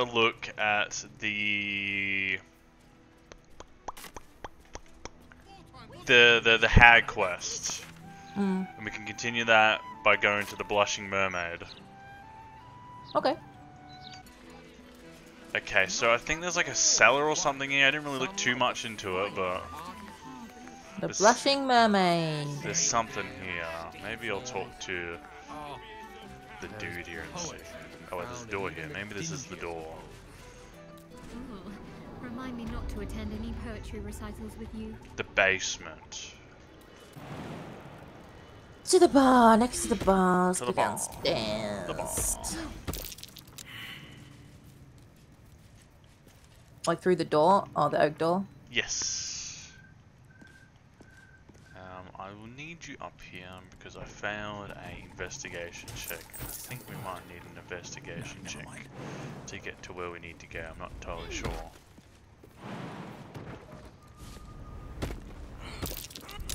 a look at the the the, the hag quest, Mm. and we can continue that by going to the Blushing Mermaid. Okay. Okay, so I think there's like a cellar or something here. I didn't really look too much into it, but The blushing mermaid. there's something here. Maybe I'll talk to the dude here and see. Oh, wait, there's a door here. Maybe this is the door. Ooh. Remind me not to attend any poetry recitals with you. The basement. To the bar, next to the bar. To the bar. downstairs. The bar. Like through the door? Oh, the oak door? Yes. Um, I will need you up here because I failed a investigation check. I think we might need an investigation check to get to where we need to go. I'm not entirely sure.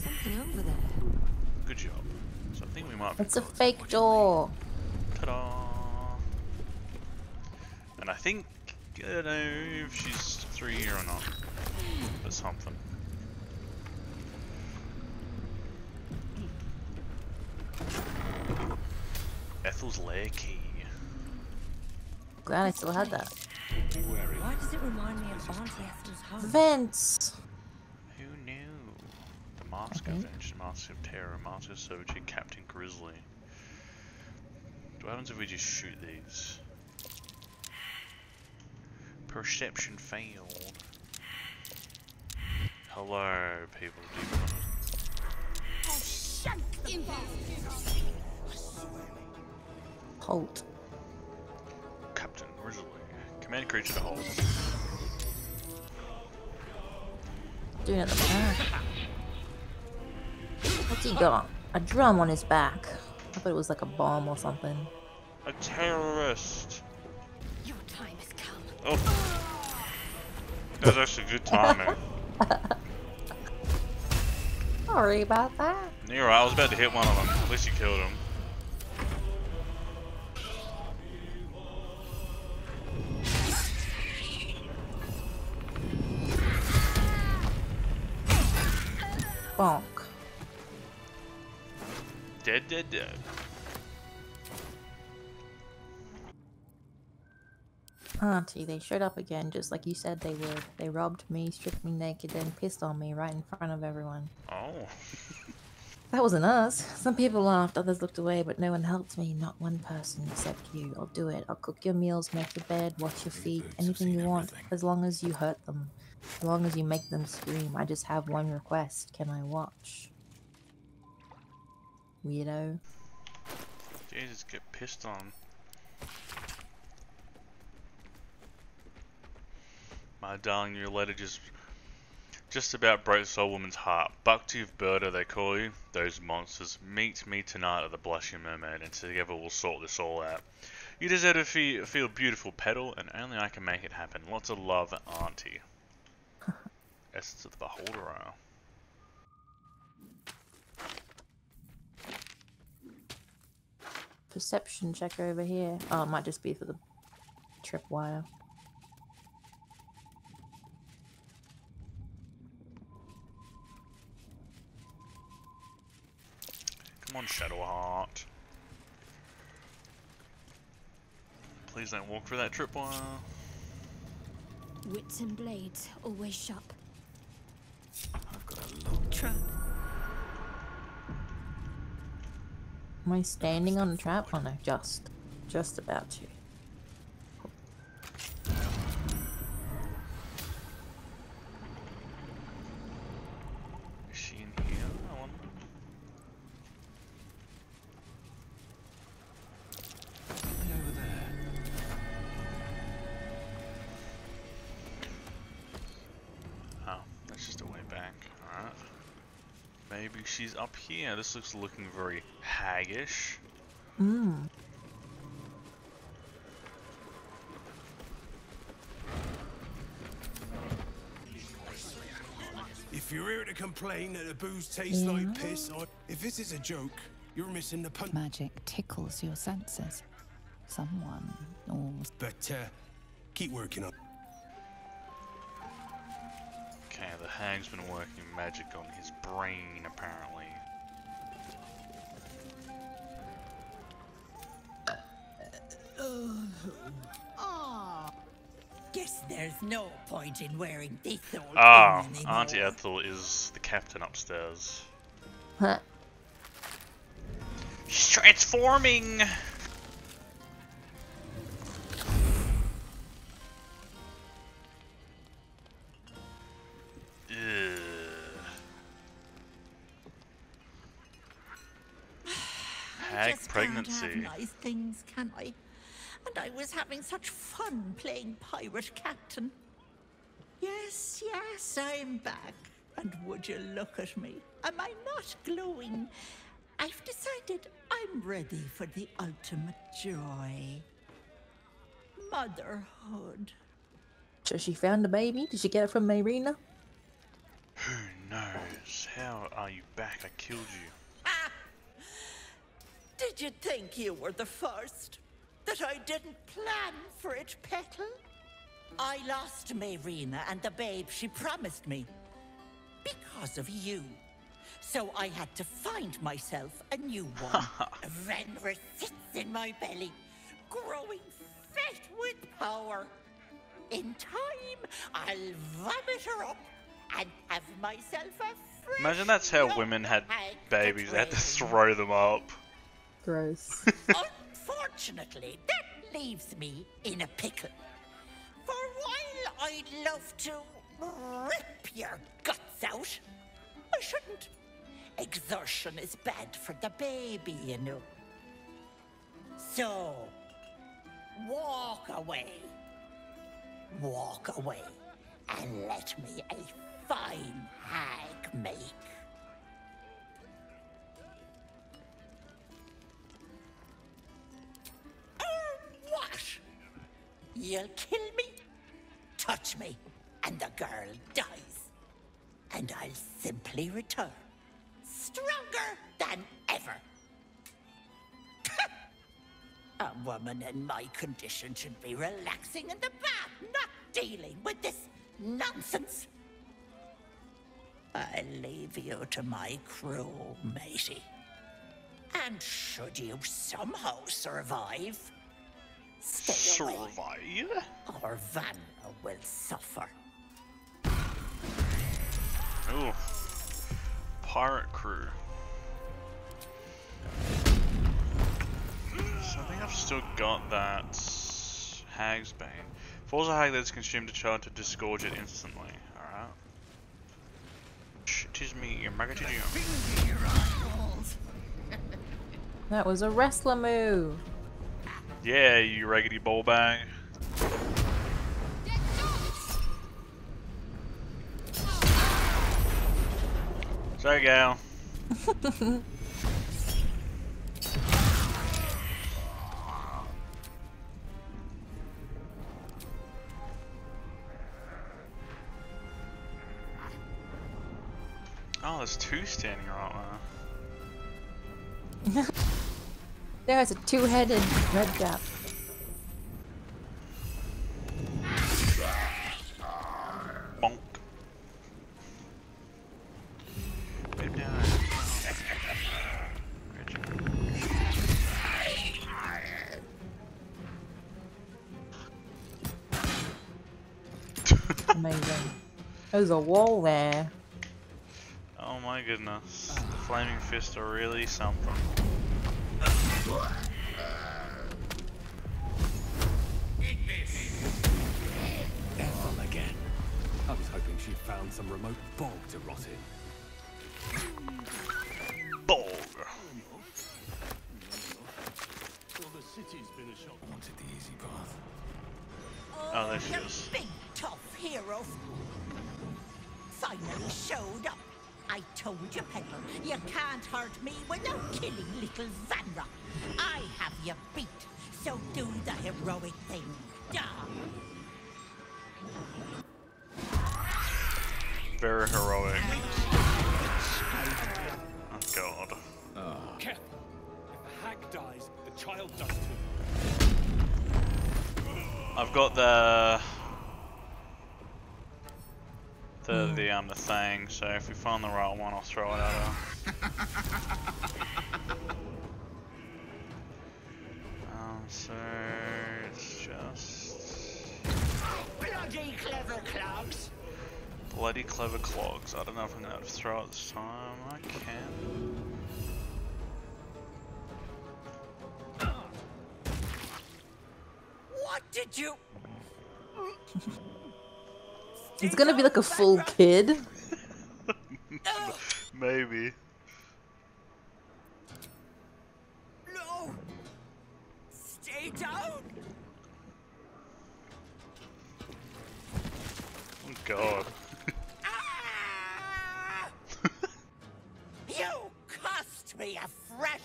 Something over there. Good job. So I think we might. It's a fake door. Ta-da! And I think I don't know if she's through here or not. But something. Ethel's lair key. Glad I still had that. Why does it remind me of Auntie Ethel's home? Vents. Who knew? The Mask Okay. Avenged, Mask of Terror, Mask of Soldier, Captain Grizzly. What happens if we just shoot these? Perception failed. Hello, people. Do you wanna- Holt. Captain Grizzly. Command creature to hold. Doing it at the back. What's he got? A drum on his back. I thought it was like a bomb or something. A terrorist! Your time has come. Oh! That was actually good timing. Sorry about that. You're right, I was about to hit one of them. At least you killed him. Bonk. Dead, dead, dead. Auntie, they showed up again just like you said they would. They robbed me, stripped me naked, then pissed on me right in front of everyone. Oh. That wasn't us. Some people laughed, others looked away, but no one helped me. Not one person except you. I'll do it. I'll cook your meals, make your bed, wash your feet, anything you want, as long as you hurt them. As long as you make them scream. I just have one request. Can I watch? Weirdo. Jesus, get pissed on. My darling, your letter just just about broke Soul Woman's heart. Bhakti of Burda, they call you. Those monsters. Meet me tonight at the Blushing Mermaid, and together we'll sort this all out. You deserve to feel, feel beautiful, Petal, and only I can make it happen. Lots of love, Auntie. Essence of the Beholder. Perception check over here. Oh, it might just be for the tripwire. Come on, Shadowheart. Please don't walk through that tripwire. Wits and blades, always sharp. I've got a long Trap. Am I standing on a trap? Oh no, just. Just about to. Maybe she's up here. This looks looking very haggish. Mmm. If you're here to complain that the booze tastes like piss, or if this is a joke, you're missing the punch. Magic tickles your senses. Someone or But uh, Keep working on. Okay, the hag's been working magic on his brain, apparently. Guess there's no point in wearing this old Ah, thing anymore. Auntie Ethel is the captain upstairs. Huh. She's transforming! Things, can I? And I was having such fun playing pirate captain. Yes, yes, I'm back. And would you look at me? Am I not glowing? I've decided I'm ready for the ultimate joy. Motherhood. So she found a baby? Did she get it from Marina? Who knows? How are you back? I killed you. Did you think you were the first? That I didn't plan for it, Petal? I lost Marina and the babe she promised me. Because of you. So I had to find myself a new one. Renra sits in my belly, growing fat with power. In time, I'll vomit her up and have myself a Imagine that's how women had babies. They had to throw them up. Gross. Unfortunately, that leaves me in a pickle. For while I'd love to rip your guts out, I shouldn't. Exertion is bad for the baby, you know. So, walk away. Walk away and let me a fine hag make. You'll kill me, touch me, and the girl dies. And I'll simply return, stronger than ever. A woman in my condition should be relaxing in the bath, not dealing with this nonsense. I'll leave you to my crew, matey. And should you somehow survive, stay away, Survive? or Vanra will suffer. Ooh. Pirate crew. So I think I've still got that Hag's Bane. Falls a hag that's consumed a child to disgorge it instantly. Alright. Tis me, your maggot you. that was a wrestler move. Yeah, you raggedy ball bag. Sorry, gal. oh, there's two standing right there. There's a two-headed red cap. Bonk. Amazing. There's a wall there. Oh my goodness. The flaming fists are really something. Ethel again. I was hoping she'd found some remote bog to rot in. Bog. Wanted the easy path. Oh, there she you is. big tough hero. Finally showed up. I told you, Petal, you can't hurt me without killing little Vanra. I have you beat, so do the heroic thing. Yeah. Very heroic. Oh god. Keth, if the hag dies, the child does too. I've got the the Hmm. the um the thing. So if we find the right one, I'll throw it at her. bloody clever clogs. I don't know if I'm gonna have to throw it this time. I can. What did you? It's gonna be like a full kid. Maybe. no. Stay down. Oh god. Ah! You cost me a fresh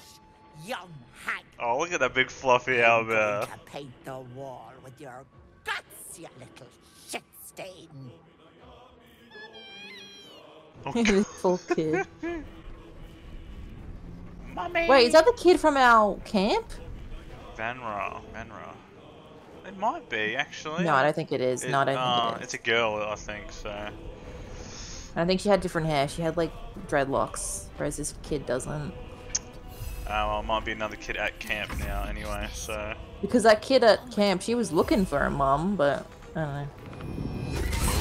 young hag. Oh, look at that big fluffy I'm going owlbear. to paint the wall with your guts, you little shit stain. Oh, full kid. Mummy. Wait, is that the kid from our camp? Vanra. Vanra. It might be actually. No, I don't think it is. It- no, I don't uh, think it It's is. a girl, I think. So. I think she had different hair. She had like dreadlocks, whereas this kid doesn't. Uh, well, might be another kid at camp now, anyway. So. Because that kid at camp, she was looking for her mum, but I don't know.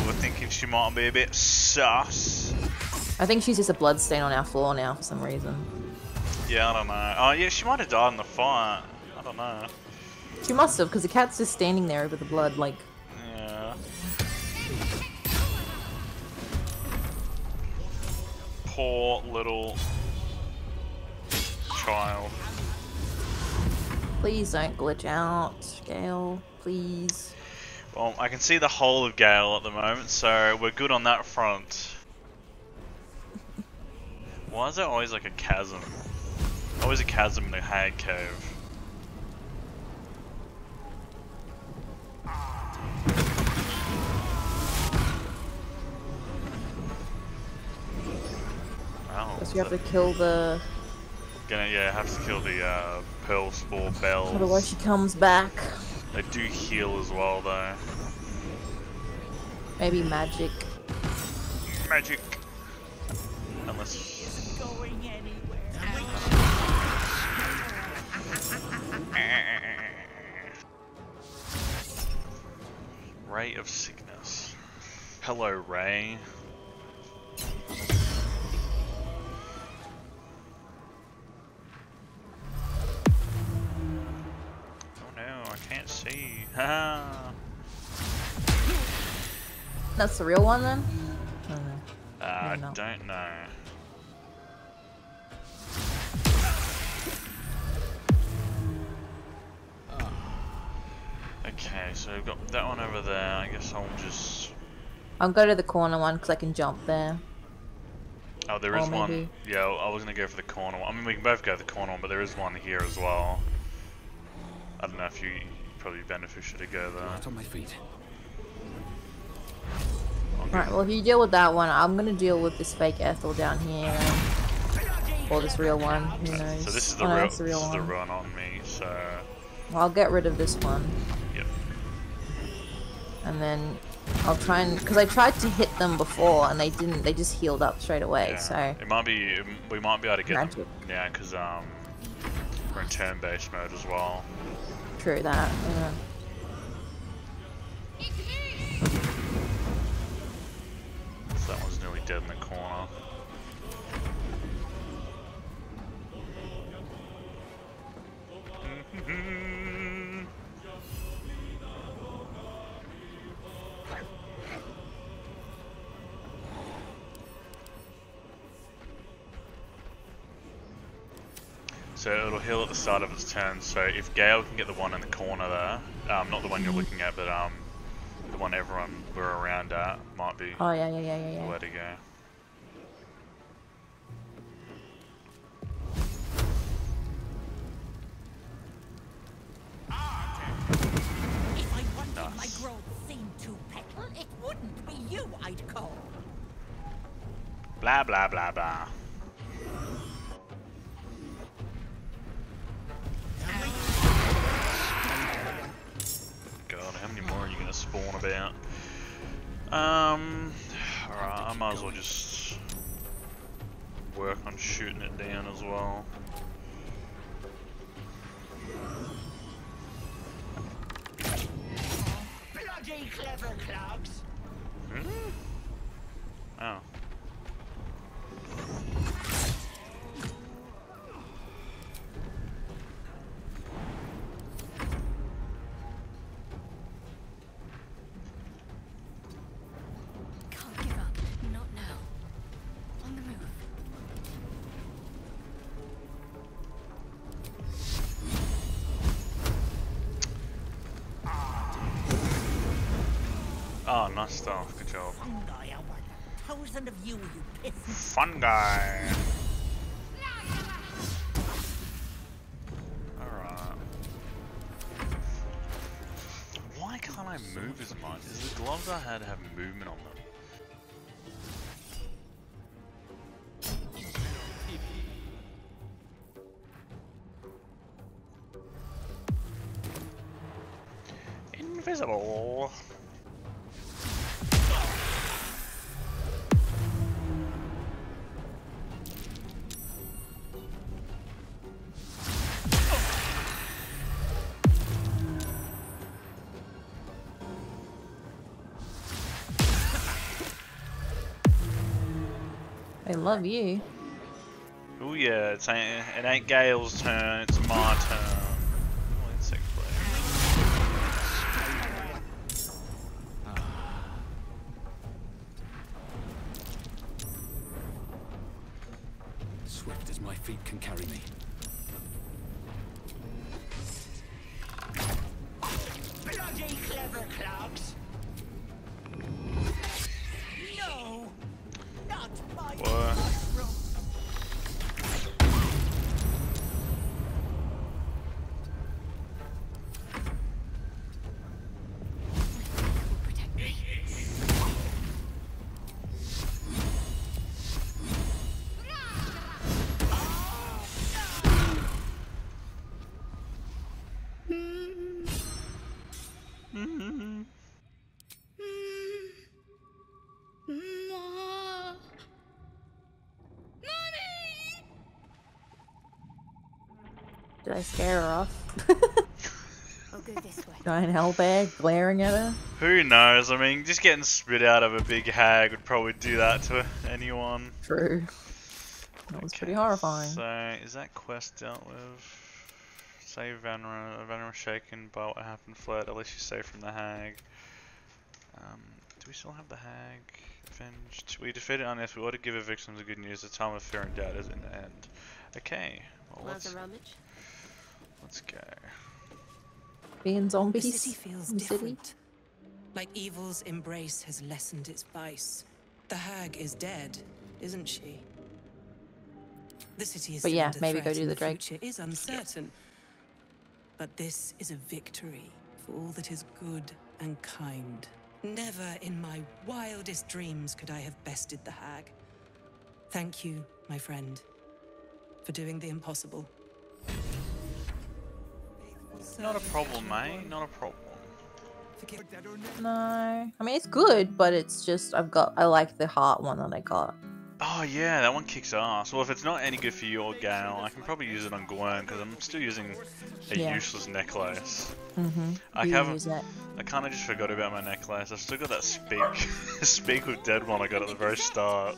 We were thinking she might be a bit sus. I think she's just a blood stain on our floor now for some reason. Yeah, I don't know. Oh, yeah, she might have died in the fire. I don't know. She must have, because the cat's just standing there over the blood, like. Poor little child. Please don't glitch out, Gale. Please. Well, I can see the whole of Gale at the moment, so we're good on that front. Why is there always like a chasm? Always a chasm in the hag cave. Ah. Oh, Guess we have to kill the. gonna yeah have to kill the uh, pearl spore bells. Otherwise, she comes back. They do heal as well though. Maybe magic. Magic. Unless Ray of sickness. Hello, Ray. Can't see. That's the real one then? I don't know. uh, I don't know. Okay, so we've got that one over there. I guess I'll just. I'll go to the corner one because I can jump there. Oh, there is one. Yeah, I was gonna go for the corner one. I mean, we can both go the corner one, but there is one here as well. I don't know if you probably beneficial to go there. Right on my feet. Alright, well if you deal with that one, I'm gonna deal with this fake Ethel down here. Or this real one, who knows. So this is the Oh, real, that's the this real is the run on me. So Well, I'll get rid of this one. yep. And then I'll try and... Because I tried to hit them before and they didn't. They just healed up straight away, Yeah. so... It might be. We might be able to get Magic. them. Yeah, because um, we're in turn-based mode as well. True that, yeah. That one's nearly dead in the corner. So it'll heal at the start of its turn. So if Gale can get the one in the corner there, um, not the one you're looking at, but um, the one everyone we're around at might be Oh, yeah, yeah, yeah, yeah, the yeah. way to go. If I wanted my Nice. grove seen to petal, it wouldn't be you going to. God, how many about. Um, alright, I might as well just work on shooting it down as well. Bloody clever clogs. Hmm? Oh. Oh, nice stuff. Good job. Fungi are one thousand of you, you piss. Fun guy. Alright. Why can't I move as much? Is the gloves I had have movement on them? Invisible. Love you. Oh yeah, it's ain't, it ain't Gale's turn, it's Did I scare her off? I'll go this way. Giant hellbear glaring at her. Who knows? I mean, just getting spit out of a big hag would probably do that to anyone. True. That was pretty horrifying. So, is that quest dealt with? Save Vanra, Vanra shaken by what happened, fled, at least you saved from the hag. Um, do we still have the hag avenged? We defeated Unearth, we ought to give our victims the good news, the time of fear and doubt is in the end. Okay, well let's, let's go. Being The city feels in the city. different. Like evil's embrace has lessened its vice. The hag is dead, isn't she? The city is But yeah, maybe go do the Drake. future is uncertain. But this is a victory for all that is good and kind. Never in my wildest dreams could I have bested the hag. Thank you, my friend, for doing the impossible. Not a problem, mate, not a problem. No, I mean it's good, but it's just I've got I like the heart one that I got. Oh yeah, that one kicks ass. Well, if it's not any good for your or Gale, I can probably use it on Gwen because I'm still using a Yeah. useless necklace. Mm-hmm. I you haven't- I kind of just forgot about my necklace. I've still got that speak, speak with dead one I got at the very start.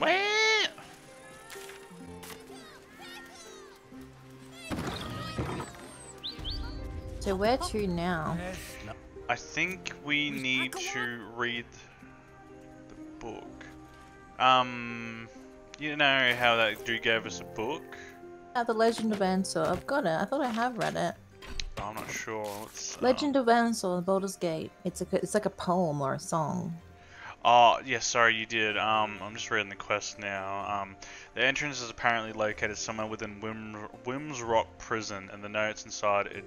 You're so where to now? I think we need to read book. Um, you know how that dude gave us a book? Ah, the Legend of Ansur. I've got it. I thought I have read it. I'm not sure. Let's, uh, Legend of Ansur, Baldur's Gate. It's a it's like a poem or a song. Oh, yes, sorry, you did. Um, I'm just reading the quest now. Um, the entrance is apparently located somewhere within Wyrm, Wyrm's Rock Prison, and the notes inside it,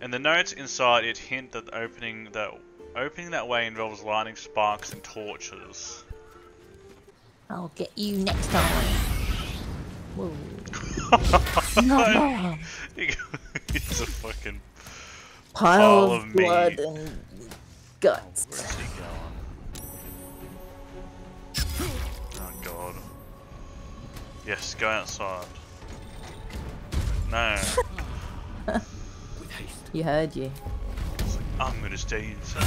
and the notes inside it hint that the opening that opening that way involves lightning sparks and torches. I'll get you next time. Whoa. No. He's a fucking pile, Pile of, of blood and guts. Oh, where's he? Oh god. Yes, go outside. No. He heard you. I'm gonna stay inside.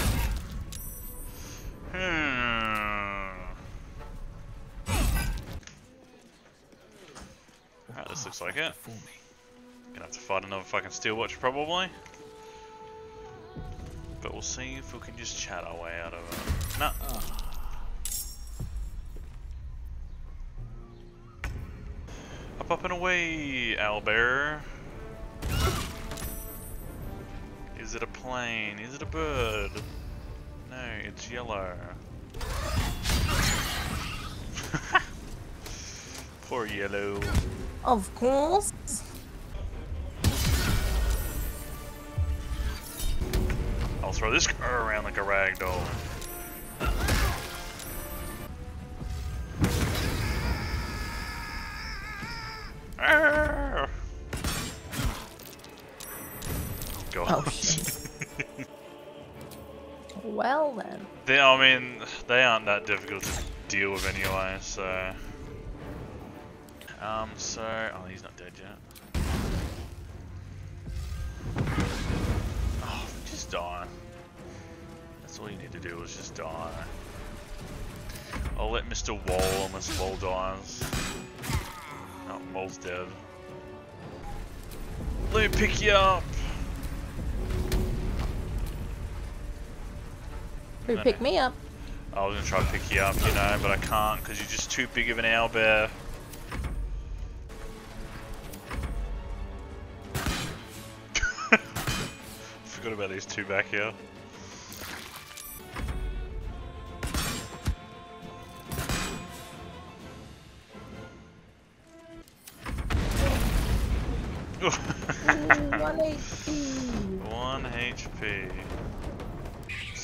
Hmm. Alright, this looks like it. Gonna have to fight another fucking steel watch probably. But we'll see if we can just chat our way out of it. No. Up, up and away, owlbear. Is it a plane? Is it a bird? No, it's yellow. Poor yellow. Of course. I'll throw this car around like a rag doll. Oh shit. Well then. they, I mean, they aren't that difficult to deal with anyway, so. Um, so. Oh, he's not dead yet. Oh, just die. That's all you need to do is just die. I'll let Mr. Wall unless Wall dies. Oh, Wall's dead. Let me pick you up! Who No, picked no. me up? I was gonna try to pick you up, you know, but I can't because you're just too big of an owlbear. Forgot about these two back here. Ooh,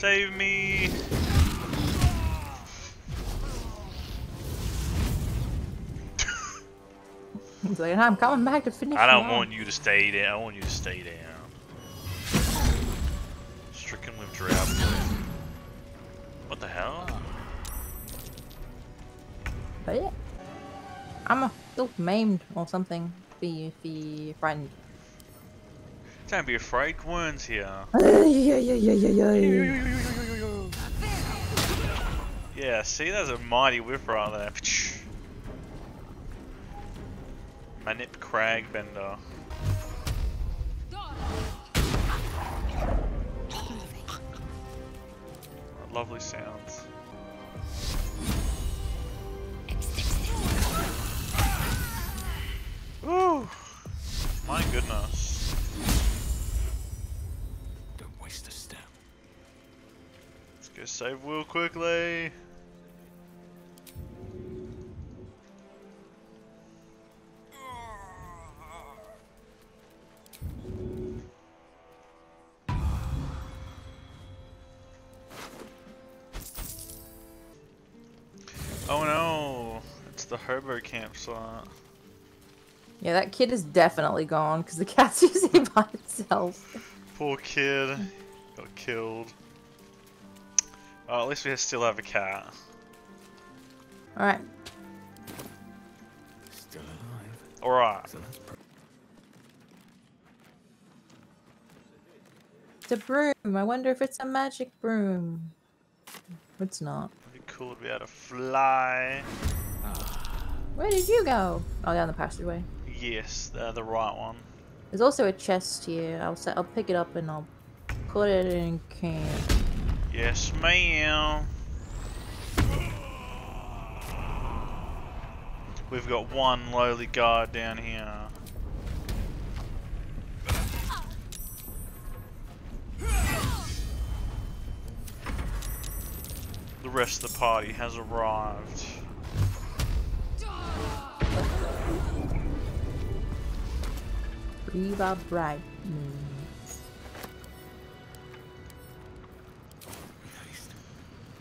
Save me! He's like, I'm coming back to finish. I don't want you to stay down. I want you to stay down. Stricken with drought. What the hell? But yeah. I'm a, still maimed or something. Be be frightened. Don't be afraid, Gwurn's here. yeah, see, there's a mighty whiff right there. Manip Crag Bender. Lovely sounds. Ooh, my goodness. Go save Will quickly. Oh no, it's the hobo campsite. Yeah, that kid is definitely gone because the cat's usually by itself. Poor kid, got killed. Oh, at least we still have a cat. Alright. Still alive. Alright, It's a broom. I wonder if it's a magic broom. It's not. it'd be cool to be able to fly. Where did you go? Oh, down the passageway. Yes, they're the right one. There's also a chest here. I'll set. I'll pick it up and I'll put it in camp. Yes, ma'am. We've got one lowly guard down here. The rest of the party has arrived. Reva Bright.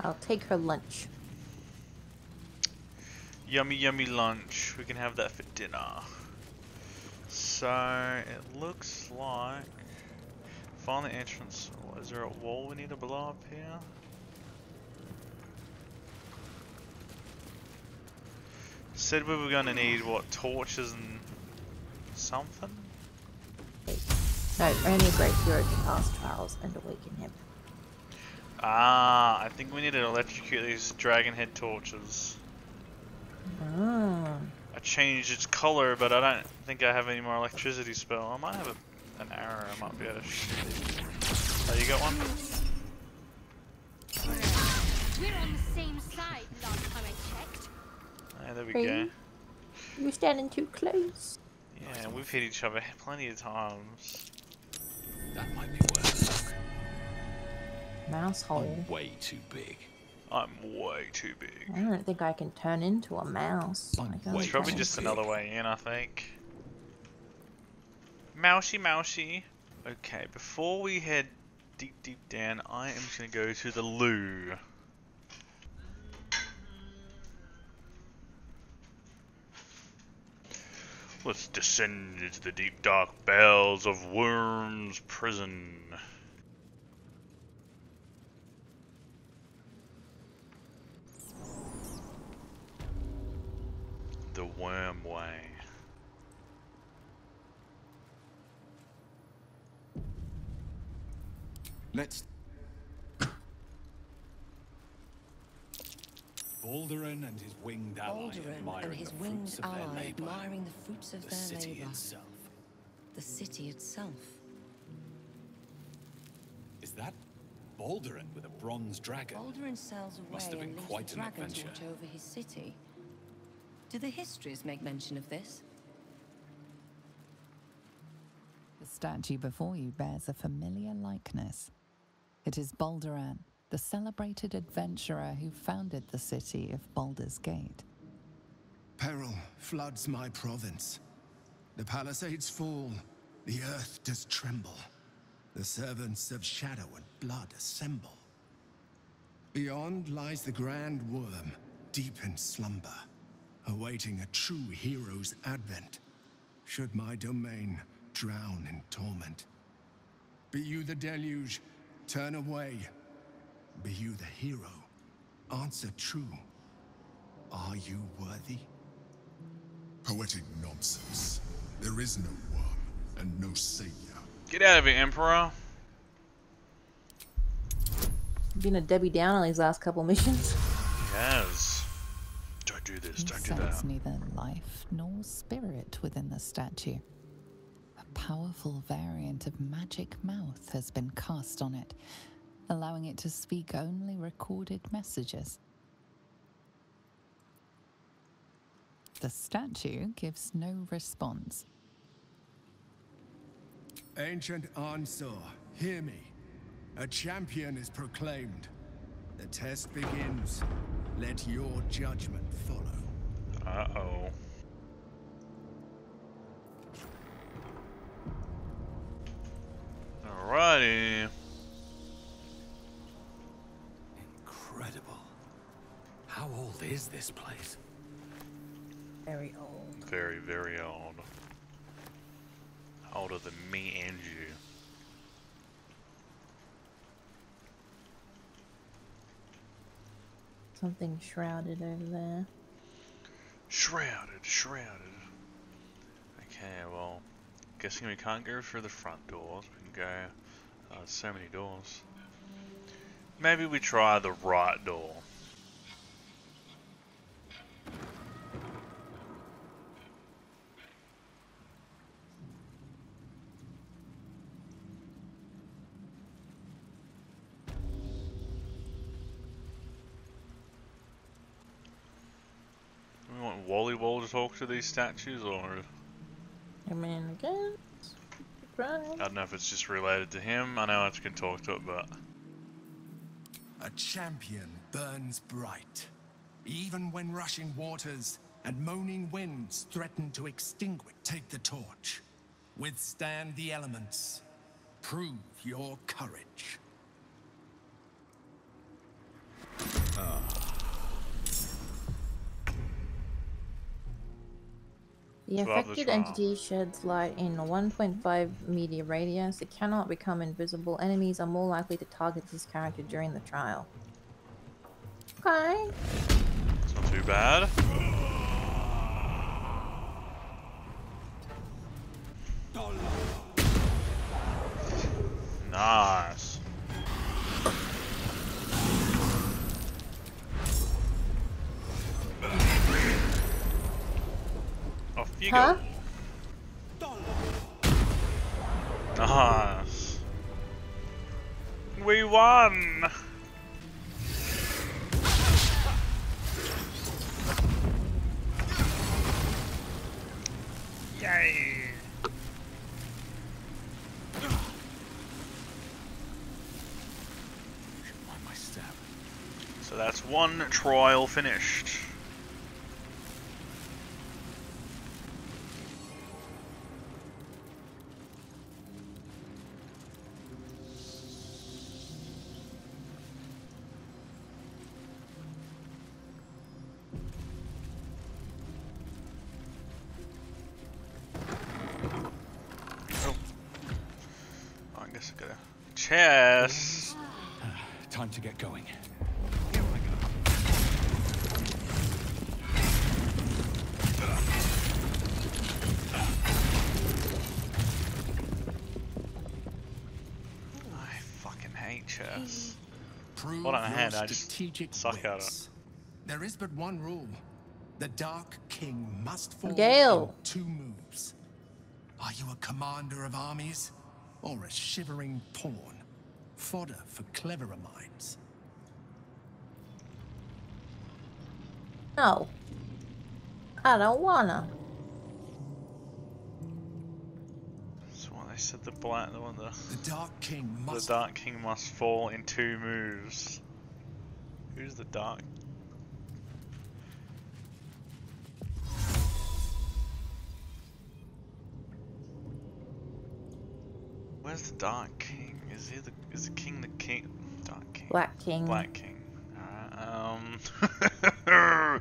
I'll take her lunch. Yummy, yummy lunch. We can have that for dinner. So, it looks like Find the entrance. Is there a wall we need to blow up here? Said we were gonna need what torches and something. No, only a great hero can pass trials and awaken him. Ah, I think we need to electrocute these dragon head torches. Ah. I changed its color, but I don't think I have any more electricity spell. I might have a, an arrow. I might be able to shoot. It. Oh, you got one? We're on the same side last time I checked. Yeah, there we Hey. go. You're standing too close. Yeah, we've hit each other plenty of times. That might be worse. Mouse hole. I'm way too big. I'm way too big. I don't think I can turn into a mouse. I'm I can way only It's probably just into- another way in, I think. Mousy, mousy. Okay, before we head deep, deep down, I am just gonna go to the loo. Let's descend into the deep, dark bowels of Wyrm's prison. The Worm Way. Let's. Balduran and his winged ally admiring and his the winged fruits of their ally labor. admiring the fruits of The their city labor. itself. The city itself. Is that Balduran with a bronze dragon? Balduran sails away Must have been and quite the an dragon to adventure. watch over his city. Do the histories make mention of this? The statue before you bears a familiar likeness. It is Balduran, the celebrated adventurer who founded the city of Baldur's Gate. Peril floods my province. The palisades fall, the earth does tremble. The servants of shadow and blood assemble. Beyond lies the grand worm, deep in slumber, awaiting a true hero's advent. Should my domain drown in torment. Be you the deluge, turn away. Be you the hero, answer true. Are you worthy? Poetic nonsense. There is no worm and no savior. Get out of here, Emperor! Been a Debbie Downer these last couple missions. Yes. Don't do this, don't do sense that. neither life nor spirit within the statue. A powerful variant of magic mouth has been cast on it, allowing it to speak only recorded messages. The statue gives no response. Ancient Ansur, hear me. A champion is proclaimed. The test begins. Let your judgment follow. Uh-oh. Is this place? Very old. Very, very old. Older than me and you. Something shrouded over there. Shrouded, shrouded. Okay, well, guessing we can't go through the front doors. We can go. Uh, so many doors. Maybe we try the right door. We want Wally Wall to talk to these statues, or I mean, again. Right. I don't know if it's just related to him. I know I can talk to it, but A champion burns bright. Even when rushing waters and moaning winds threaten to extinguish, take the torch. Withstand the elements. Prove your courage. Ah. The affected entity sheds light in a 1.5 meter radius. It cannot become invisible. Enemies are more likely to target this character during the trial. Okay. It's not too bad. Nice. Huh? go. Nice. We won! Yay! Mind my step. So that's one trial finished. Strategic suck at it. There is but one rule. The Dark King must fall Gale. in two moves. Are you a commander of armies? Or a shivering pawn? Fodder for cleverer minds. No. I don't wanna. That's what they said. The black, the one, the The Dark King must the Dark King must fall in two moves. Who's the Dark? Where's the Dark King? Is he the is the King the King? Dark King. Black King. Black King. Alright, um.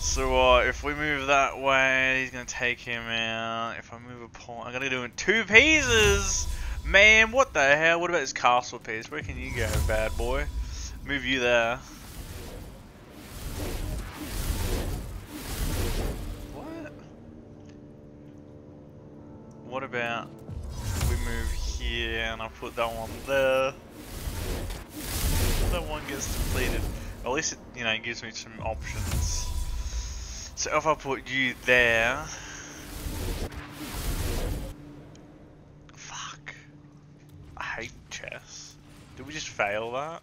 so uh, if we move that way, he's gonna take him out. If I move a pawn, I'm gonna do it in two pieces. Man, what the hell? What about his castle piece? Where can you go, bad boy? Move you there. What? What about we move here and I put that one there? That one gets depleted. At least it, you know, gives me some options. So if I put you there, fuck. I hate chess. Did we just fail that?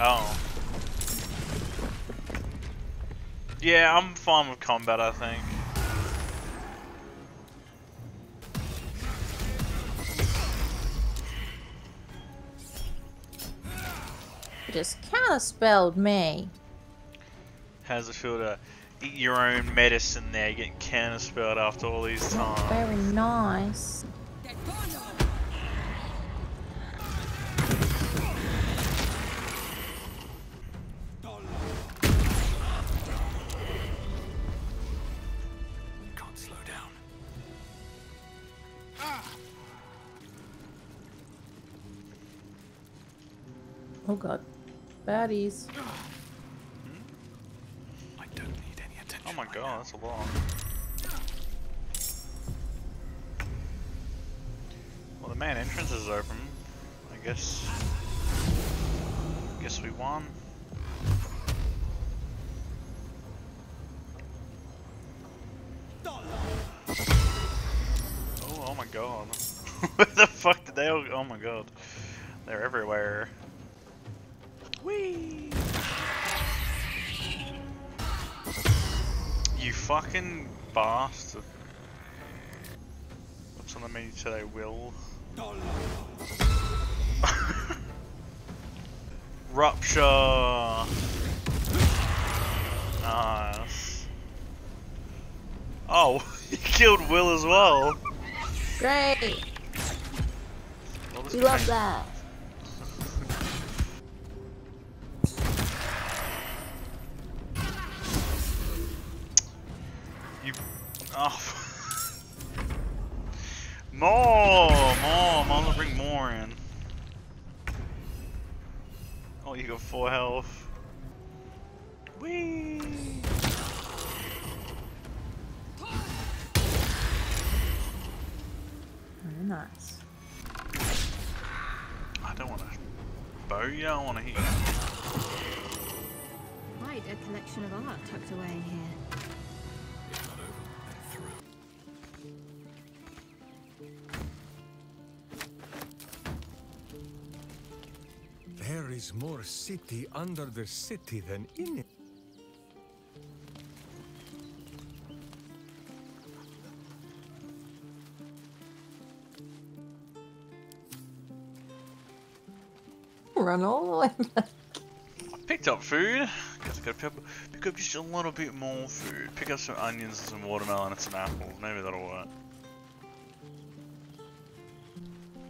Oh. Yeah, I'm fine with combat, I think. You just kinda spelled me. How's it feel to eat your own medicine there, getting counter spelled after all these times? Very nice. Oh god. Baddies. I don't need any attention. Oh my god, that's a lot. Well, the main entrance is open. I guess. I Guess we won. Oh, oh my god. Where the fuck did they all Oh my god. They're everywhere. Whee! You fucking bastard. What's on the menu today, Wyll? Rupture! Nice. Oh, he killed Wyll as well. Great! We love that. More, more. Might as well bring more in. Oh, you got four health. Whee! Very nice. I don't want to bow you. I want to hit you. Quite a collection of art tucked away in here. More city under the city than in it. Run all the way back. I picked up food. Guess I gotta pick up, pick up just a little bit more food. Pick up some onions and some watermelon and some apples. Maybe that'll work.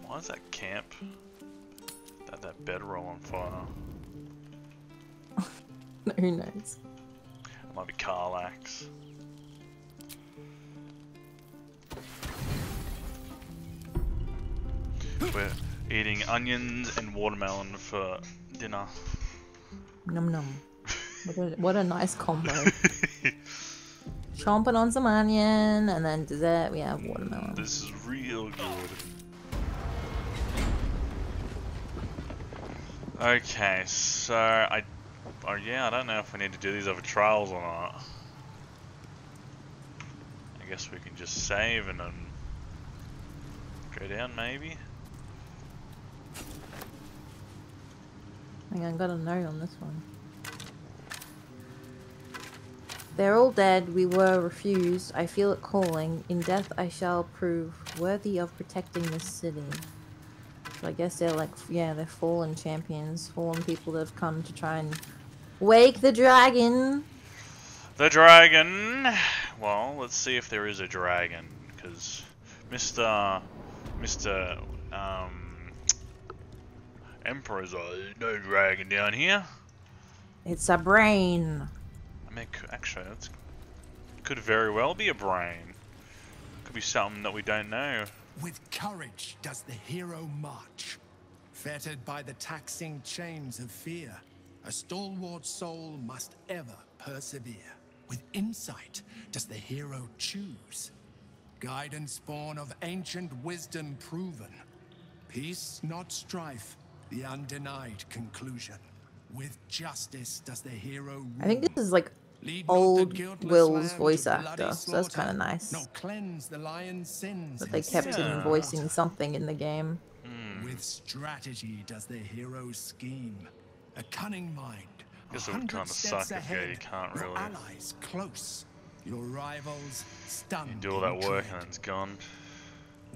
Why is that camp? That that bedroll on fire. Who knows? It might be Karlach. We're eating onions and watermelon for dinner. Num num. What a, what a nice combo. Chomping on some onion, and then dessert we have watermelon. This is real good. Okay, so I, oh yeah, I don't know if we need to do these other trials or not. I guess we can just save and then go down maybe. Hang on, got a note on this one. They're all dead, we were refused. I feel it calling. In death I shall prove worthy of protecting this city. I guess they're like, yeah, they're fallen champions. Fallen people that have come to try and wake the dragon. The dragon! Well, let's see if there is a dragon, because Mr. Mr. Um, Emperor's like, no dragon down here. It's a brain. I mean, actually, that's could very well be a brain. Could be something that we don't know. With courage does the hero march. Fettered by the taxing chains of fear, a stalwart soul must ever persevere. With insight does the hero choose. Guidance born of ancient wisdom proven. Peace, not strife, the undenied conclusion. With justice does the hero I think this is like Lead not the old Wyll's voice actor, so that's kind of nice. nor cleanse the lion's sins That they kept him voicing something in the game. Hmm. with strategy does the hero scheme. A cunning mind. a Guess would kinda steps suck if, yeah, you can't Your really- allies close. Your rivals stunned. You do all that work and it's gone.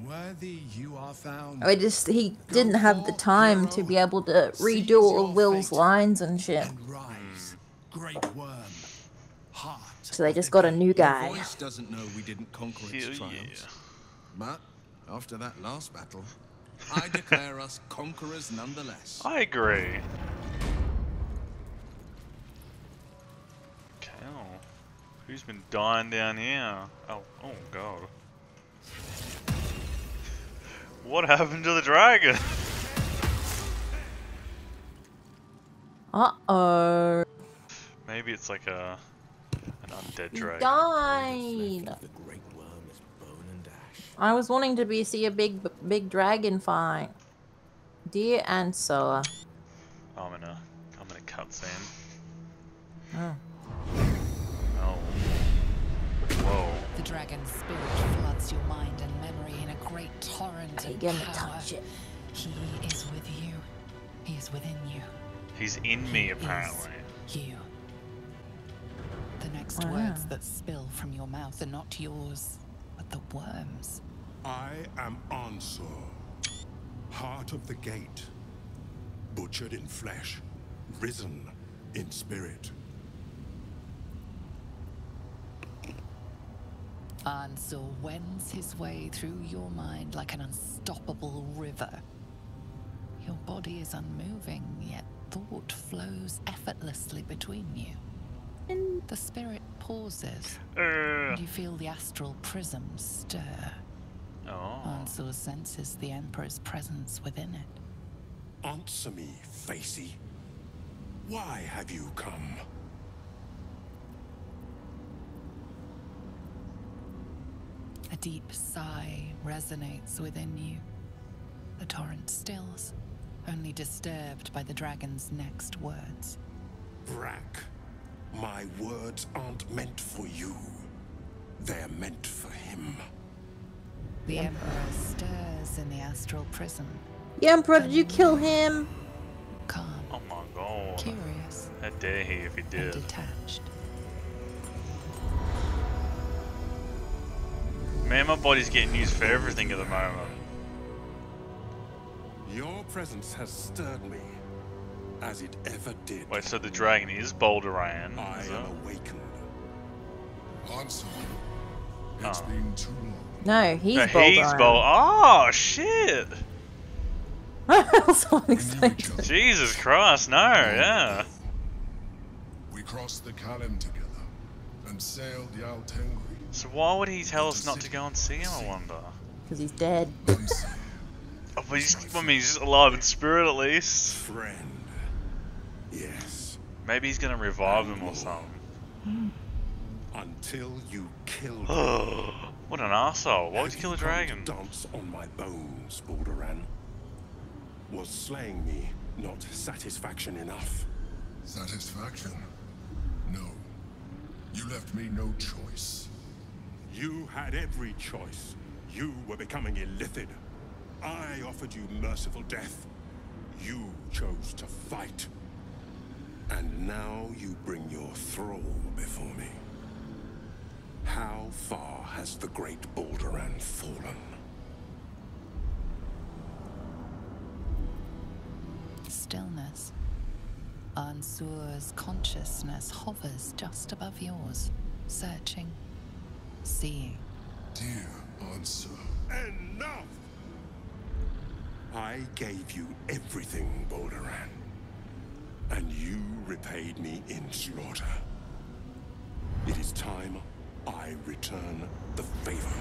Worthy you are found. I just he didn't have the time to be able to redo all of Wyll's lines and shit. Rise, great Wyrm. Heart. So they just got a new guy. Voice doesn't know we didn't conquer its Hell triumphs. But after that last battle, I declare us conquerors nonetheless. I agree. Okay, oh. Who's been dying down here? Oh, oh god. What happened to the dragon? Uh oh. Maybe it's like a an undead He dragon. died. I was wanting to be see a big big dragon fight. Dear Ansur. I'm gonna I'm in a cutscene. Oh. Oh. Whoa. The dragon's spirit floods your mind and memory in a great torrent of power. touch it. He is with you. He is within you. He's in me He apparently. is you. The next Wow. words that spill from your mouth are not yours, but the Wyrm's. I am Ansur, heart of the gate, butchered in flesh, risen in spirit. Ansur wends his way through your mind like an unstoppable river. Your body is unmoving, yet thought flows effortlessly between you. The spirit pauses, Uh. and you feel the astral prism stir. Oh. Ansur senses the Emperor's presence within it. Answer me, Facey. Why have you come? A deep sigh resonates within you. The torrent stills, only disturbed by the dragon's next words. Brack, my words aren't meant for you. They're meant for him. The Emperor stirs in the astral prism. The Emperor, did you kill him? calm, Oh my god. curious, How dare he if he did. detached. Man, my body's getting used for everything at the moment. Your presence has stirred me, as it ever did. Wait, so the dragon is Balduran? I is am it? awakened. Answer. It's Oh. been too long. No, he's No, Bold. he's Bold. Oh, shit! Jesus Christ, no, yeah. We crossed the Kalim together and sailed the Altengri. So why would he tell us not to go and see him, I wonder? Because he's dead. Oh, but he's, I mean, he's alive in spirit at least. Friend. Yes. Maybe he's gonna revive him or something. Hmm. Until you killed what an asshole. Why would you kill a Have come to dragon? Dance on my bones, Balduran. Was slaying me not satisfaction enough? Satisfaction? No. You left me no choice. You had every choice. You were becoming illithid. I offered you merciful death. You chose to fight. And now you bring your thrall before me. How far has the great Balduran fallen? Stillness. Ansur's consciousness hovers just above yours, searching, seeing. Dear Ansur. Enough! I gave you everything, Balduran. And you repaid me in slaughter. It is time I return the favor.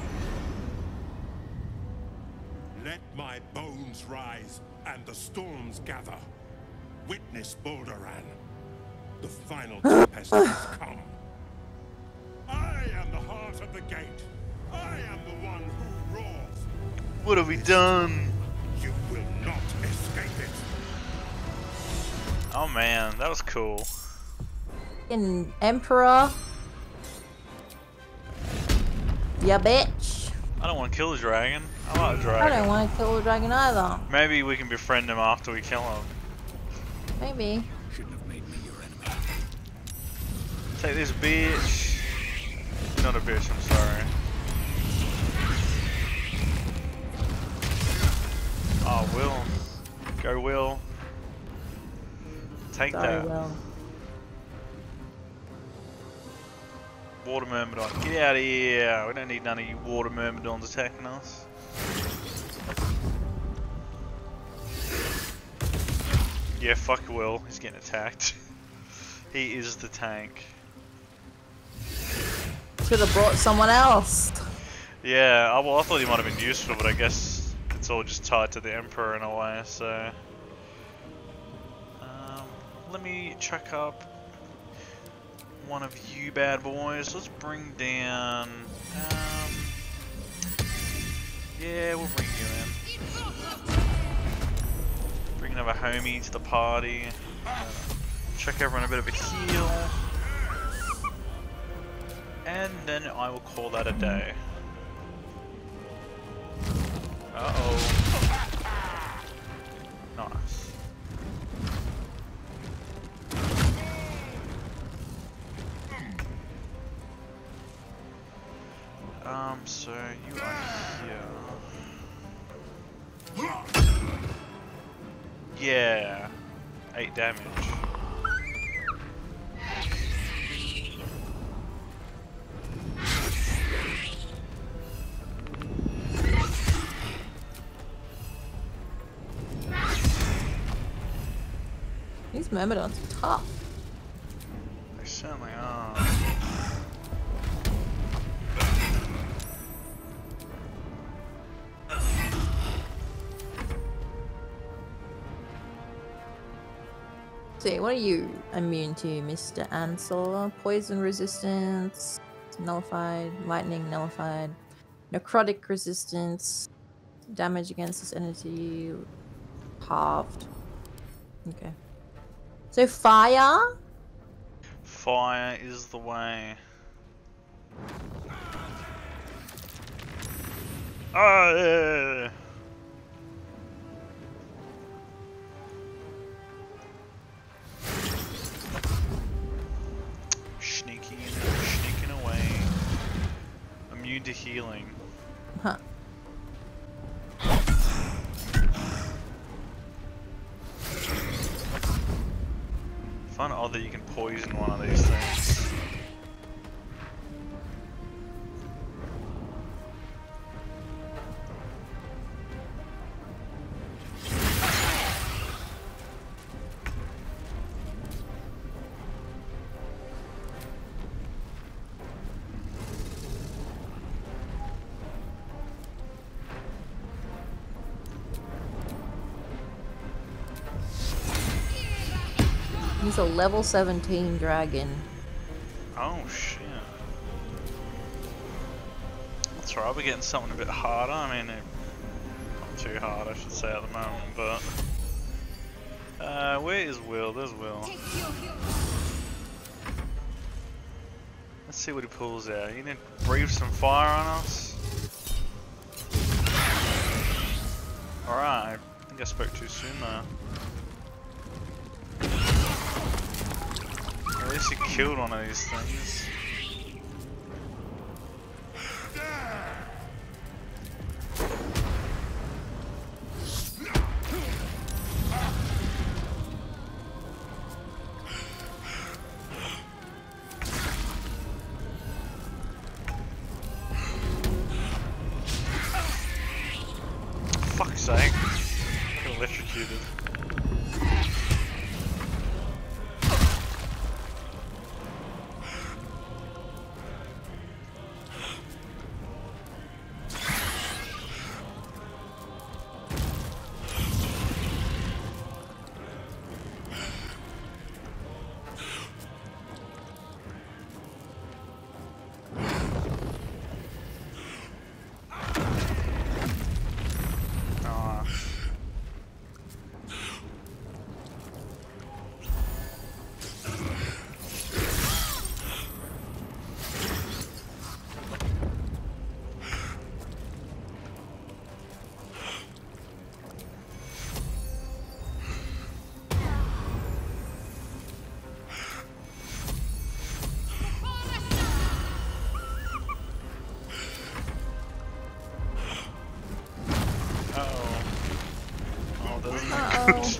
Let my bones rise and the storms gather. Witness Balduran. The final tempest has come. I am the heart of the gate. I am the one who roars. What have we done? Oh man, that was cool. Fucking Emperor. Yeah, bitch. I don't want to kill the dragon. I like the I don't want to kill the dragon either. Maybe we can befriend him after we kill him. Maybe. Shouldn't have made me your enemy. Take this bitch. Not a bitch, I'm sorry. Oh, Wyll. Go, Wyll. Take Sorry, that. Wyll. Water Myrmidon. Get out of here. We don't need none of you water Myrmidons attacking us. Yeah, fuck Wyll. He's getting attacked. he is the tank. Should have brought someone else. Yeah, well, I thought he might have been useful, but I guess it's all just tied to the Emperor in a way, so... Let me check up one of you bad boys. Let's bring down... Um, yeah, we'll bring you in. Bring another homie to the party. Uh, check everyone a bit of a heal. And then I will call that a day. Uh-oh. Myrmidons are tough. They certainly are. See, what are you immune to, Mr. Ansur? Poison resistance, nullified, lightning nullified, necrotic resistance, damage against this entity halved. Okay. So fire? Fire is the way. Oh, yeah. Sneaking, sneaking away. Immune to healing. Poison one of these He's a level 17 dragon. Oh shit. That's right, we're getting something a bit harder. I mean, it, not too hard, I should say, at the moment, but. Uh, where is Wyll? There's Wyll. Let's see what he pulls out. You need to breathe some fire on us? Alright, I think I spoke too soon there. Least killed one of these things. Oh, this is not Uh-oh. good.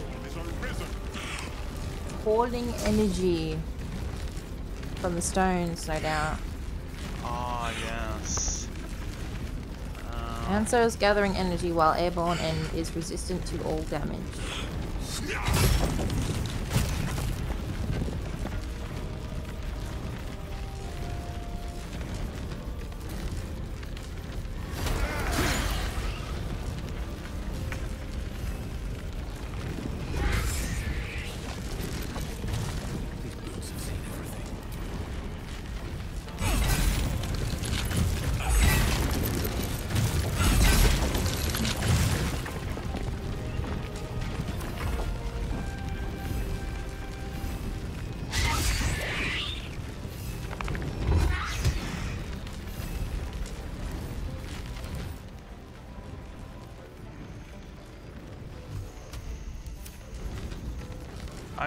Hoarding energy from the stones, no doubt. Ah, yes. Uh, Ansur is gathering energy while airborne and is resistant to all damage.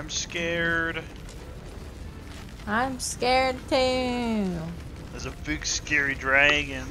I'm scared. I'm scared too. There's a big scary dragon.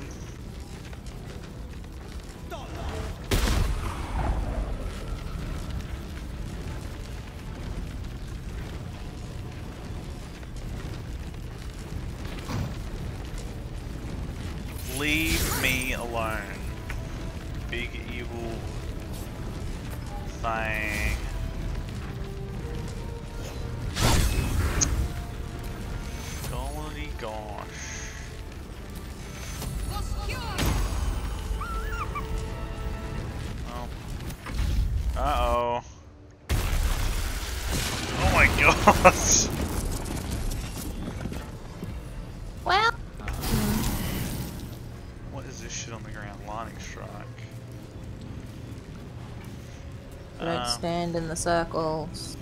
Circles.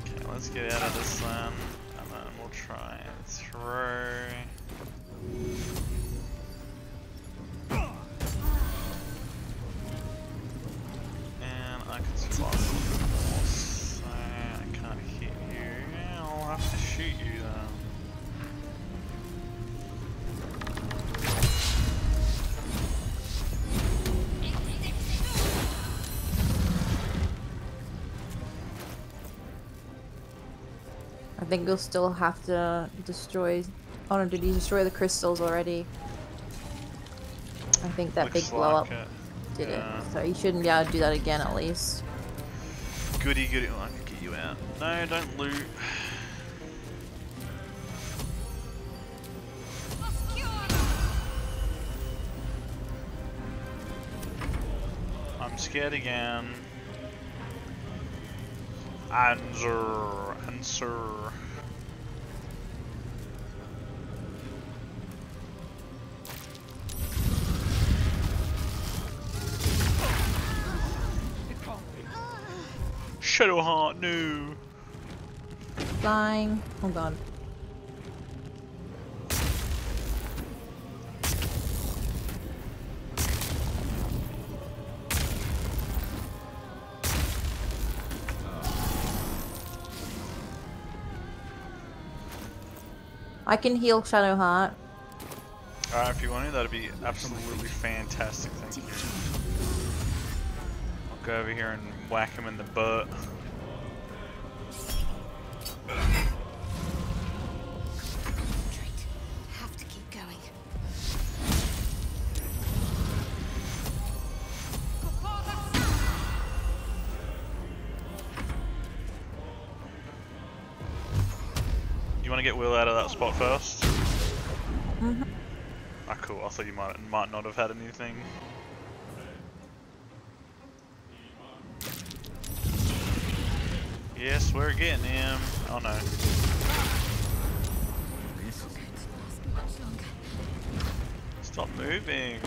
Okay, let's get out of this then, and then we'll try and throw. Think you'll still have to destroy. Oh no, did you destroy the crystals already? I think that Looks big blow like up it. did Yeah. it. So you shouldn't be able to do that again at least. Goody goody, oh, I can get you out. No, don't loot. I'm scared again. Answer, answer. Flying. Hold on. I can heal Shadowheart. Alright, uh, if you want to, that'd be absolutely fantastic, thank you. I'll go over here and whack him in the butt. Get Wyll out of that spot first? Mhm. Ah, cool. I thought you might might not have had anything. Yes, we're getting him. Oh no. Stop moving.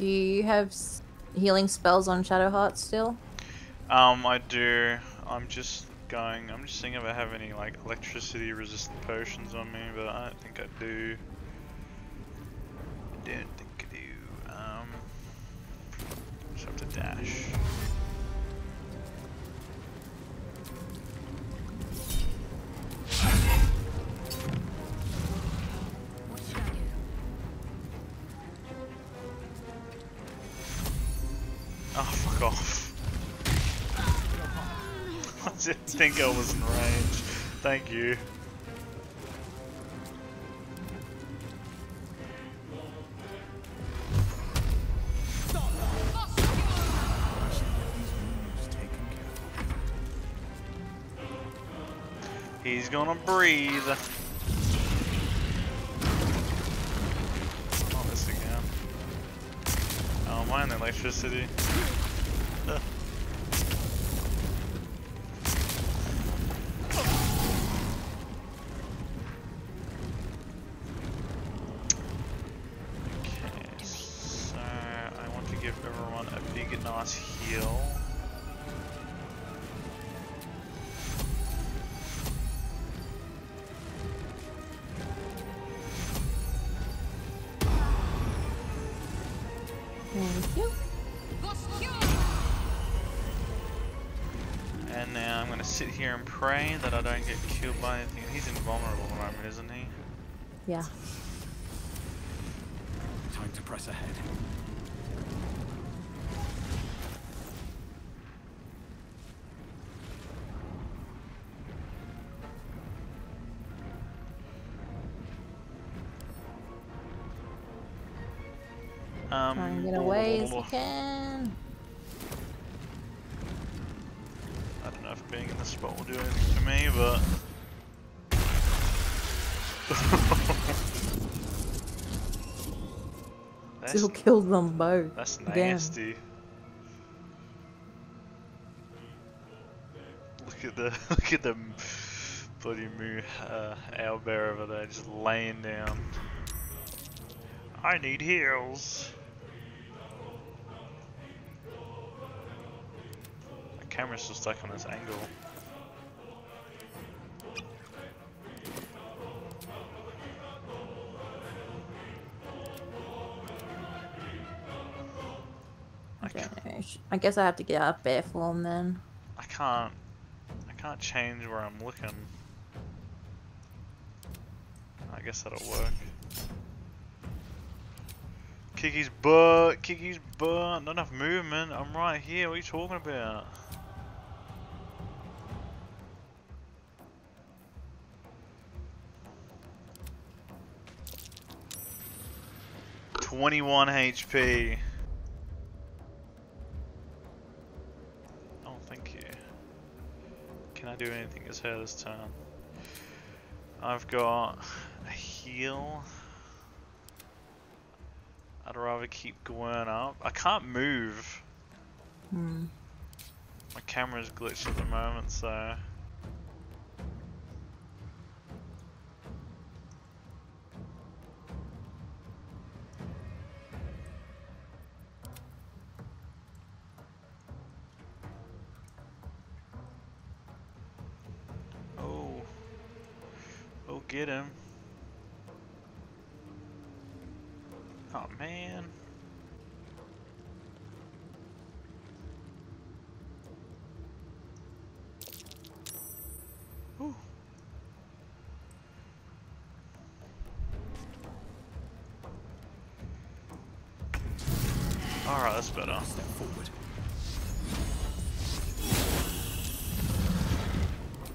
Do you have healing spells on Shadowheart still? Um, I do. I'm just going. I'm just seeing if I have any like electricity resistant potions on me, but I don't think I do. Think I was in range. Thank you. He's gonna breathe. Oh, this again. Oh, mine the electricity. Thank you. And now I'm gonna gonna sit here and pray that I don't get killed by anything. He's invulnerable at the moment, isn't he? Yeah. Time to press ahead. Can. I don't know if being in this spot will do anything to me, but... Still killed them both. that's Again. nasty. Look at the look at the bloody moo uh, owlbear over there just laying down. I need heals. Camera's still stuck on this angle. I don't know. sh- I guess I have to get out of bear form then. I can't I can't change where I'm looking. I guess that'll work. Kiki's butt, Kiki's butt, not enough movement, I'm right here, what are you talking about? Twenty-one HP. Oh, thank you. Can I do anything as her this turn? I've got a heal. I'd rather keep going up. I can't move. Hmm. My camera's glitched at the moment, so. Get him. Oh, man. Whew. Alright, that's better. Step forward.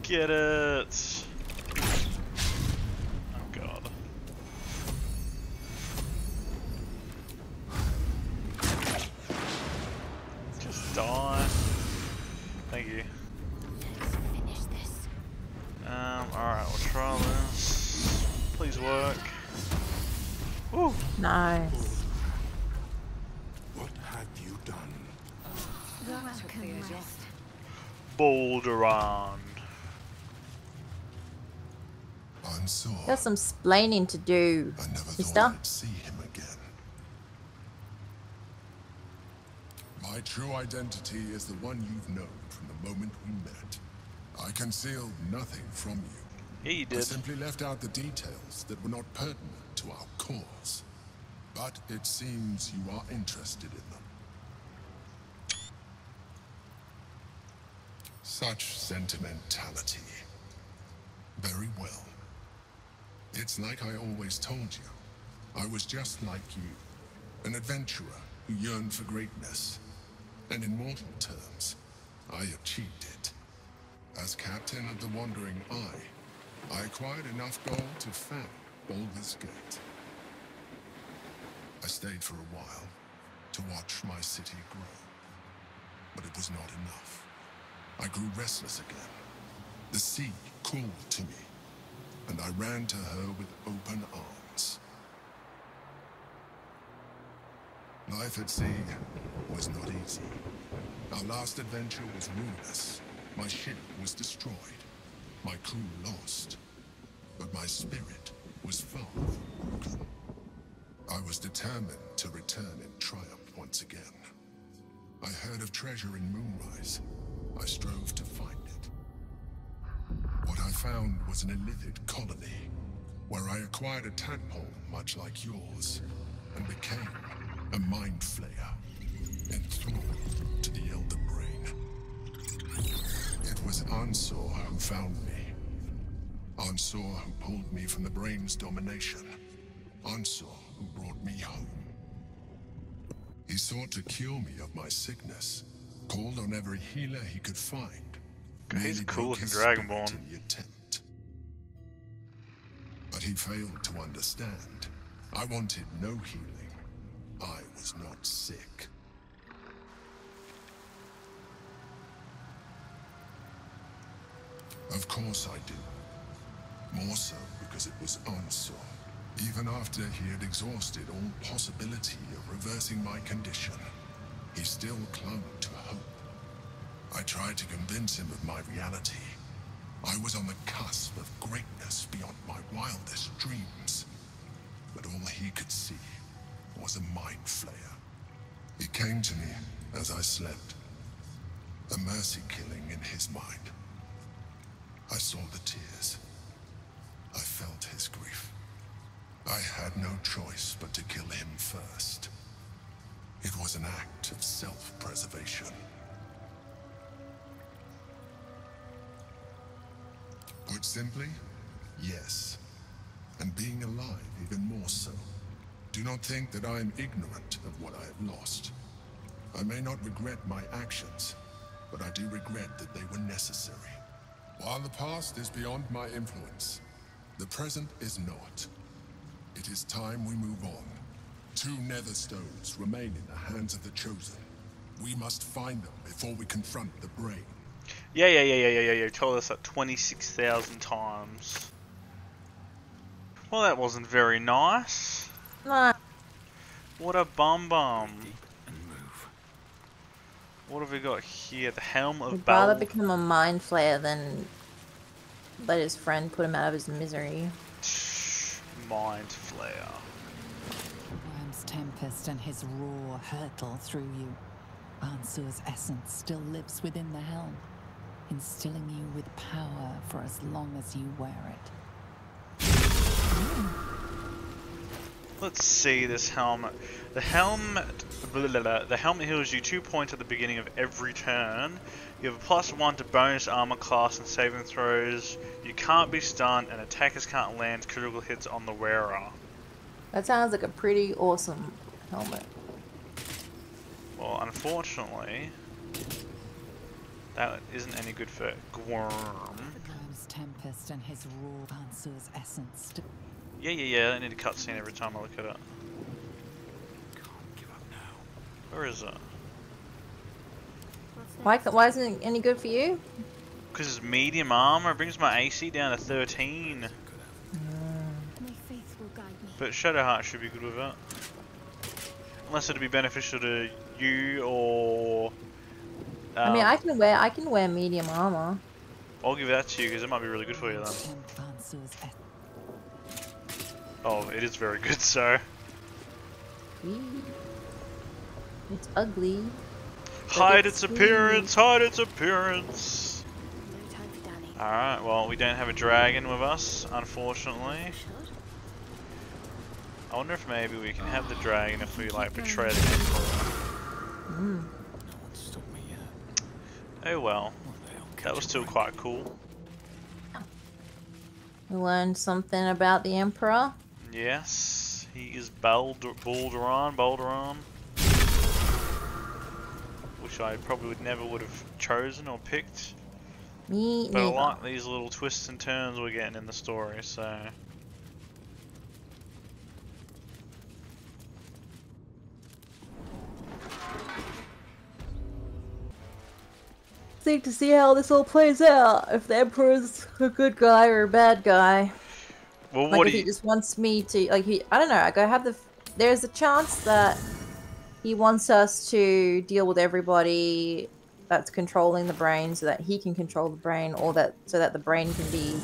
Get it! Some splaining to do, I never thought. I'd see him again. My true identity is the one you've known from the moment we met. I concealed nothing from you. Yeah, you I did. simply left out the details that were not pertinent to our cause. But it seems you are interested in them. Such sentimentality. Very well. It's like I always told you. I was just like you. An adventurer who yearned for greatness. And in mortal terms, I achieved it. As captain of the Wandering Eye, I acquired enough gold to found Baldur's Gate. I stayed for a while to watch my city grow. But it was not enough. I grew restless again. The sea called to me, and I ran to her with open arms. Life at sea was not easy. Our last adventure was ruinous. My ship was destroyed. My crew lost. But my spirit was far from broken. I was determined to return in triumph once again. I heard of treasure in Moonrise. I strove to find found was an illithid colony, where I acquired a tadpole much like yours, and became a mind flayer, enthralled to the Elder Brain. It was Ansur who found me. Ansur who pulled me from the brain's domination. Ansur who brought me home. He sought to cure me of my sickness, called on every healer he could find. He's cool his Dragonborn. He failed to understand. I wanted no healing. I was not sick. Of course I do. More so because it was Ansur. Even after he had exhausted all possibility of reversing my condition, he still clung to hope. I tried to convince him of my reality. I was on the cusp of greatness beyond my wildest dreams. But all he could see was a mind flayer. He came to me as I slept. A mercy killing in his mind. I saw the tears. I felt his grief. I had no choice but to kill him first. It was an act of self-preservation. Put simply, yes. And being alive even more so. Do not think that I am ignorant of what I have lost. I may not regret my actions, but I do regret that they were necessary. While the past is beyond my influence, the present is not. It is time we move on. Two nether stones remain in the hands of the Chosen. We must find them before we confront the Brain. Yeah, yeah, yeah, yeah, yeah, yeah, yeah. Told us that 26,000 times. Well, that wasn't very nice. Nah. What a bum bum. What have we got here? The Helm of He'd rather become a mind flayer than let his friend put him out of his misery. Mind Flayer. Wyrm's tempest and his roar hurtle through you. Ansur's essence still lives within the helm, instilling you with power for as long as you wear it. Let's see this helmet. The helmet, blah, blah, blah. the helmet heals you two points at the beginning of every turn. You have a plus one to bonus armor class and saving throws. You can't be stunned, and attackers can't land critical hits on the wearer. That sounds like a pretty awesome helmet. Well, unfortunately, that isn't any good for Gwurn. Wyrm's tempest and his roar. Ansur's essence. Yeah, yeah, yeah. I need a cutscene every time I look at it. Where is it? Why, why isn't it any good for you? Because it's medium armor. It brings my AC down to 13. My faith will. But Shadowheart should be good with it. Unless it'd be beneficial to you or. I mean, um, I can wear I can wear medium armor. I'll give that to you because it might be really good for you then. Oh, it is very good, sir. It's ugly. Hide its good. appearance, hide its appearance! Alright, well, we don't have a dragon with us, unfortunately. I wonder if maybe we can have the dragon if we, like, betray the Emperor. Mm. Oh well. That was still quite cool. We learned something about the Emperor. Yes, he is Baldur Balduran, Balduran. Which I probably would never would have chosen or picked. Me But I like these little twists and turns we're getting in the story, so. Think to see how this all plays out. If the Emperor's a good guy or a bad guy. Well, like what if do he you. just wants me to like he I don't know, like I have the there's a chance that he wants us to deal with everybody that's controlling the brain so that he can control the brain or that so that the brain can be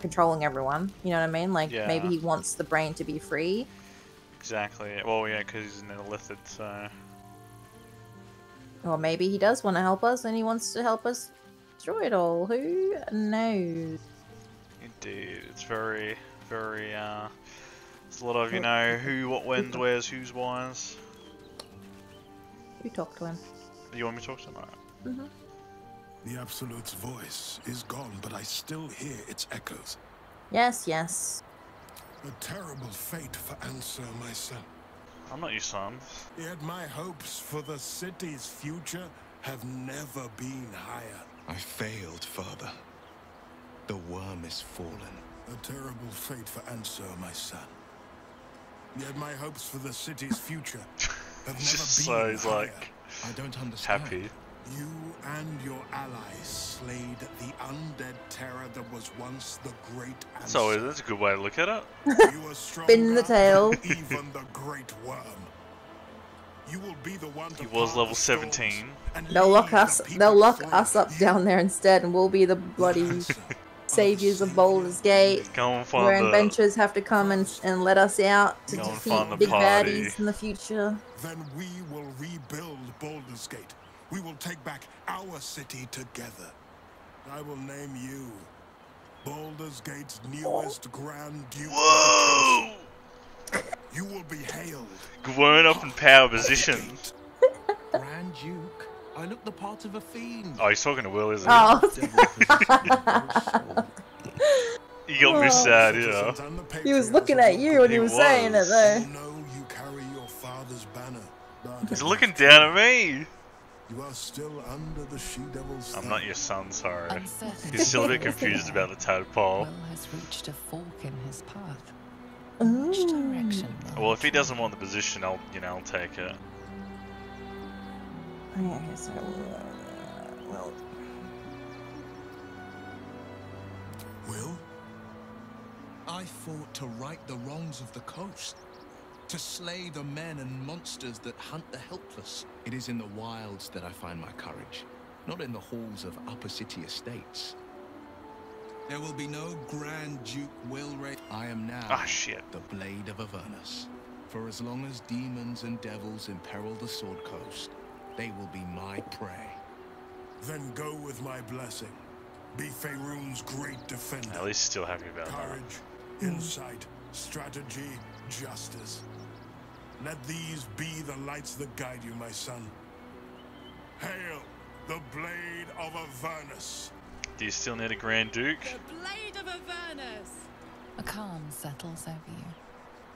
controlling everyone. You know what I mean? Like maybe he wants the brain to be free. Exactly. Well, yeah, because he's an illithid, so. Or maybe he does want to help us and he wants to help us destroy it all. Who knows? Indeed. It's very, very, uh. It's a lot of, you know, who, what, when's, where's, who's, why's. You talk to him. You want me to talk to him? Alright. Mhm. The Absolute's voice is gone, but I still hear its echoes. Yes, yes. A terrible fate for Ansur, my son. I'm not your son. Yet my hopes for the city's future have never been higher. I failed, Father. The wyrm is fallen. A terrible fate for Ansur, my son. Yet my hopes for the city's future have never been so he's higher. like I don't understand. happy. You and your allies slayed the undead terror that was once the great Ansur. So that's a good way to look at it. You are Spin the tail. than even the great wyrm. You will be the one to He was level 17. and They'll lock us. the They'll lock free. us up down there instead, and we'll be the bloody saviors of Baldur's Gate. Go and find Where the- adventurers have to come and, and let us out to Go defeat find the big party. baddies in the future. Then we will rebuild Baldur's Gate. We will take back our city together. I will name you Baldur's Gate's newest Grand Duke. Whoa! You will be hailed. Grown up in power position. Grand Duke. I look the part of a fiend. Oh, he's talking to Wyll, isn't he? Oh. He got me sad, you know. He was looking at you when he, He was, saying it was. though. know you carry your father's banner. but He's looking down at me. You are still under the she devil's I'm not your son, sorry. Uncertain. He's still a bit confused about the tadpole. Wyll has reached a fork in his path. Which direction? will Well, if he doesn't want the position, I'll, you know, I'll take it. Okay, so, uh, well, Wyll? I fought to right the wrongs of the coast. To slay the men and monsters that hunt the helpless. It is in the wilds that I find my courage, not in the halls of upper city estates. There will be no Grand Duke Wilray. I am now Ah, shit. the Blade of Avernus. For as long as demons and devils imperil the Sword Coast, they will be my prey. Then go with my blessing. Be Faerun's great defender. At least still happy about that. Courage, insight, strategy, justice. Let these be the lights that guide you, my son. Hail the Blade of Avernus. Do you still need a Grand Duke? The blade of Avernus! A calm settles over you.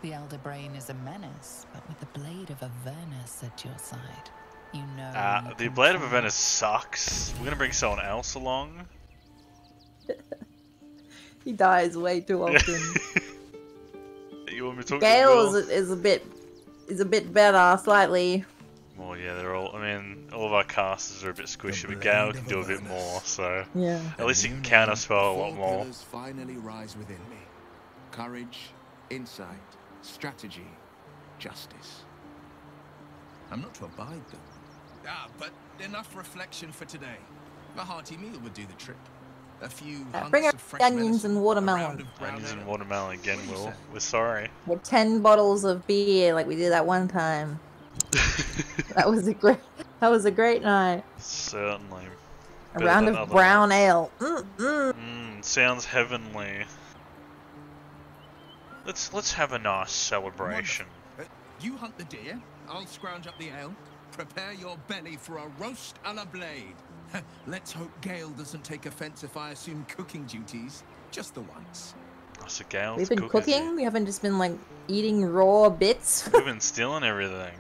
The Elder Brain is a menace, but with the Blade of Avernus at your side, you know. Uh, you the can Blade of triumph. Avernus sucks. We're gonna bring someone else along. he dies way too often. You want me to talk Gale to is, is a bit is a bit better, slightly. Well, yeah, they're all. I mean, all of our casters are a bit squishy, but Gale can do a bit more. So Yeah. at least he can counter spell a lot more. finally rise within me. Courage, insight, strategy, justice. I'm not to abide them. Ah, but enough reflection for today. A hearty meal would do the trick. A few Uh, bring of up onions venison, and watermelon. brown Onions and watermelon again, What do you Wyll. We're sorry. With ten bottles of beer, like we did that one time. that was a great. That was a great night. Certainly. A Better round of brown nights. ale. Mm mm. Mm, sounds heavenly. Let's let's have a nice celebration. Uh, you hunt the deer, I'll scrounge up the ale. Prepare your belly for a roast a la blade. Let's hope Gale doesn't take offense if I assume cooking duties. Just the once. That's a Gale's We've been cooking. cooking. We haven't just been like eating raw bits. We've been stealing everything.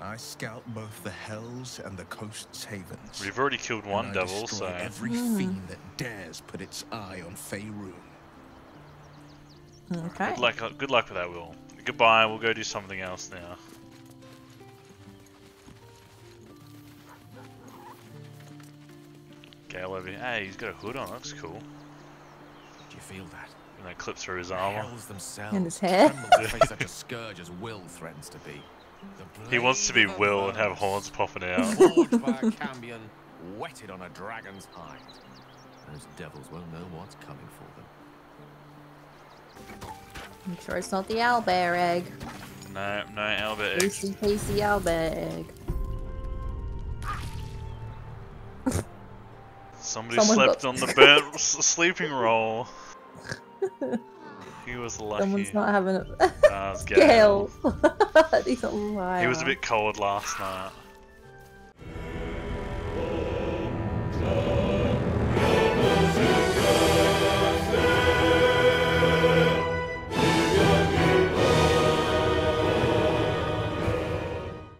I scout both the hells and the coast's havens. We've already killed one devil, destroy so every Hmm. fiend that dares put its eye on Faerun. Okay. good luck. Good luck with that, Wyll. Goodbye. We'll go do something else now. Gale over here. Hey, he's got a hood on. Looks cool. Do you feel that? And that clips through his armor. hells themselves And his hair. tremble to face such a scourge as Wyll threatens to be. He wants to be Wyll and have horns popping out. Forged by a cambion, whetted on a dragon's hide. Those devils won't know what's coming for them. I'm sure it's not the owlbear egg. No, no, owlbear. egg. Tasty, tasty owlbear egg. Somebody Someone slept on the s- sleeping roll. He was lucky. Someone's not having a Gale. Gale. He's alive. He was a bit cold last night.